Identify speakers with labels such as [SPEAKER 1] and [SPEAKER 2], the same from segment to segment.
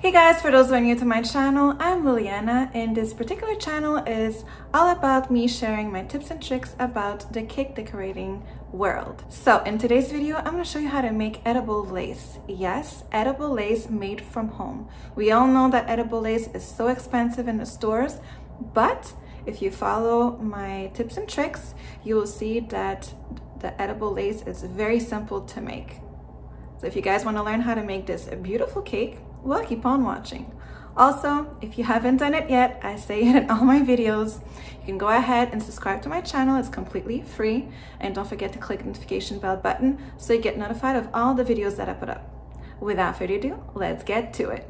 [SPEAKER 1] Hey guys, for those who are new to my channel, I'm Liliana and this particular channel is all about me sharing my tips and tricks about the cake decorating world. So in today's video, I'm gonna show you how to make edible lace. Yes, edible lace made from home. We all know that edible lace is so expensive in the stores, but if you follow my tips and tricks, you will see that the edible lace is very simple to make. So if you guys wanna learn how to make this beautiful cake, well, keep on watching. Also, if you haven't done it yet, I say it in all my videos, you can go ahead and subscribe to my channel. It's completely free. And don't forget to click the notification bell button so you get notified of all the videos that I put up. Without further ado, let's get to it.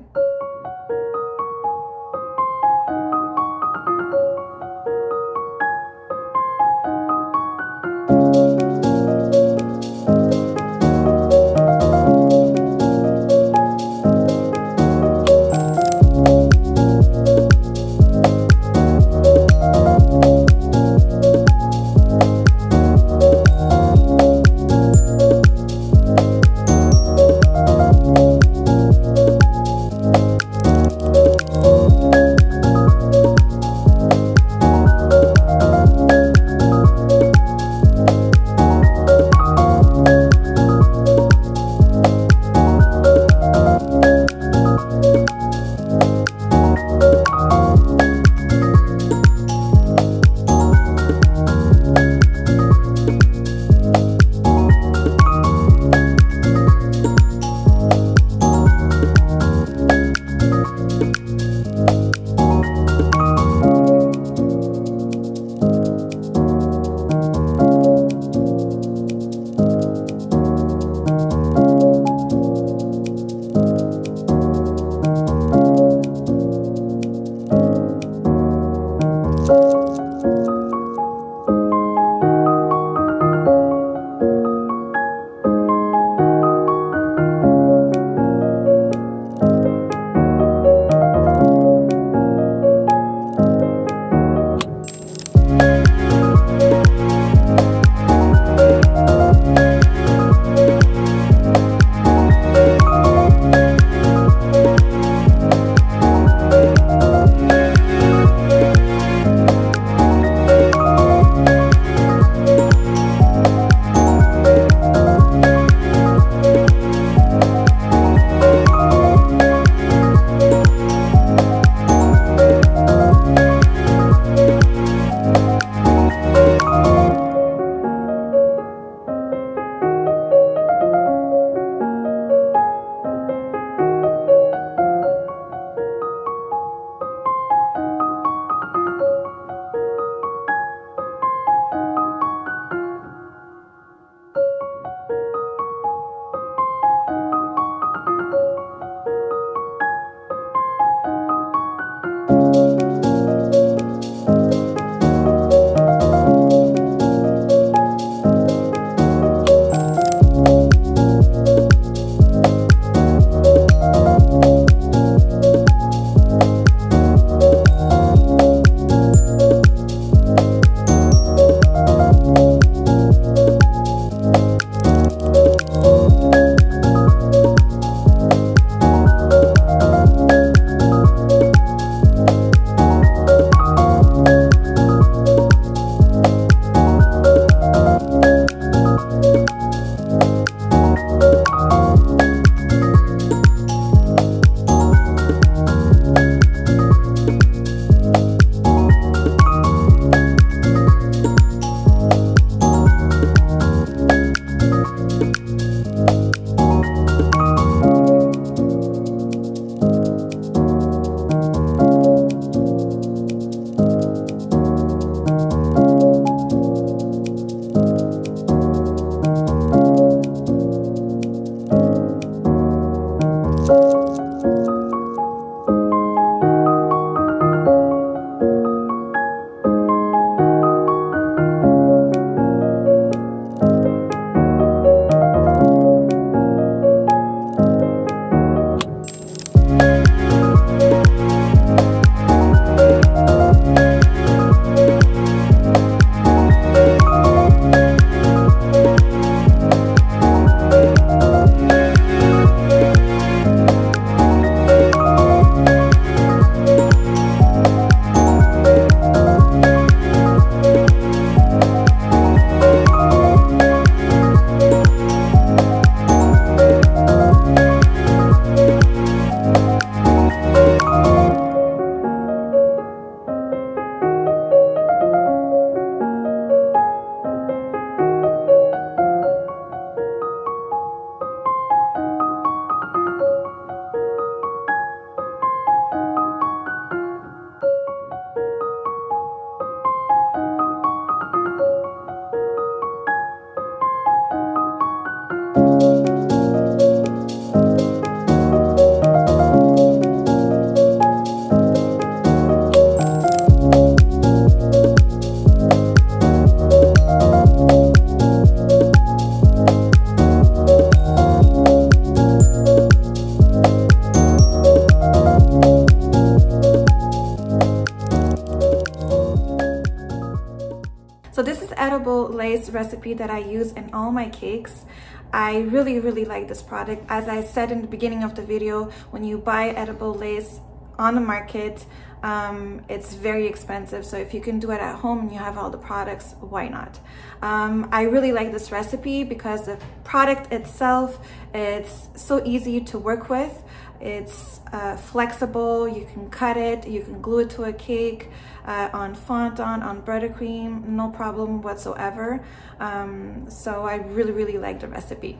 [SPEAKER 1] Edible lace recipe that I use in all my cakes. I really, really like this product. As I said in the beginning of the video, when you buy edible lace on the market, um, it's very expensive. So if you can do it at home and you have all the products, why not? Um, I really like this recipe because the product itself, it's so easy to work with. It's uh, flexible, you can cut it, you can glue it to a cake, uh, on fondant, on buttercream, no problem whatsoever. Um, so I really, really like the recipe.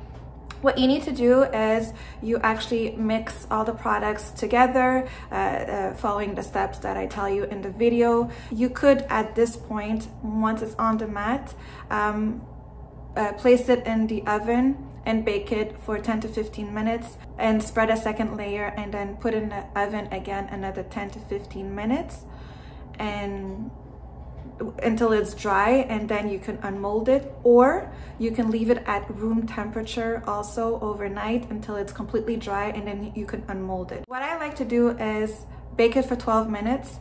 [SPEAKER 1] What you need to do is you actually mix all the products together, uh, uh, following the steps that I tell you in the video. You could, at this point, once it's on the mat, um, uh, place it in the oven and bake it for 10 to 15 minutes and spread a second layer and then put in the oven again another 10 to 15 minutes and until it's dry and then you can unmold it or you can leave it at room temperature also overnight until it's completely dry and then you can unmold it. What I like to do is bake it for 12 minutes,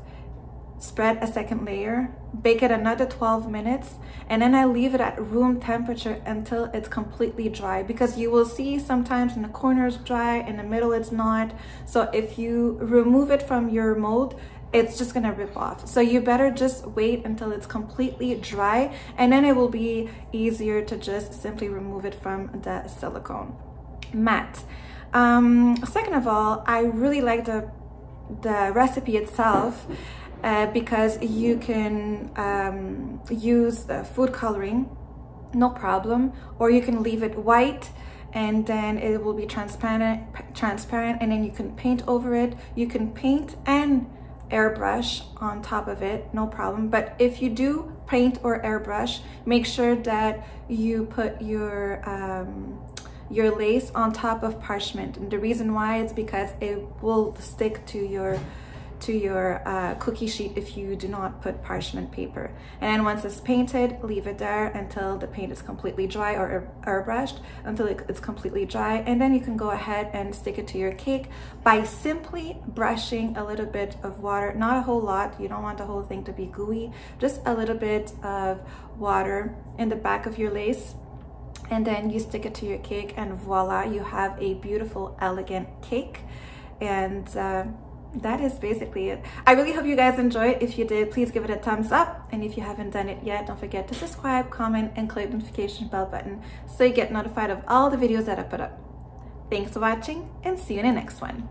[SPEAKER 1] spread a second layer, bake it another 12 minutes, and then I leave it at room temperature until it's completely dry because you will see sometimes in the corners dry, in the middle it's not. So if you remove it from your mold, it's just gonna rip off. So you better just wait until it's completely dry and then it will be easier to just simply remove it from the silicone mat. Um, second of all, I really like the, the recipe itself uh, because you can um, use uh, food coloring, no problem, or you can leave it white and then it will be transparent transparent and then you can paint over it you can paint and airbrush on top of it, no problem. But if you do paint or airbrush, make sure that you put your um, your lace on top of parchment. And the reason why is because it will stick to your to your uh, cookie sheet if you do not put parchment paper. And then once it's painted, leave it there until the paint is completely dry or airbrushed until it's completely dry. And then you can go ahead and stick it to your cake by simply brushing a little bit of water, not a whole lot. You don't want the whole thing to be gooey, just a little bit of water in the back of your lace and then you stick it to your cake and voila you have a beautiful elegant cake and uh, that is basically it. I really hope you guys enjoyed. If you did, please give it a thumbs up. And if you haven't done it yet, don't forget to subscribe, comment, and click the notification bell button so you get notified of all the videos that I put up. Thanks for watching and see you in the next one.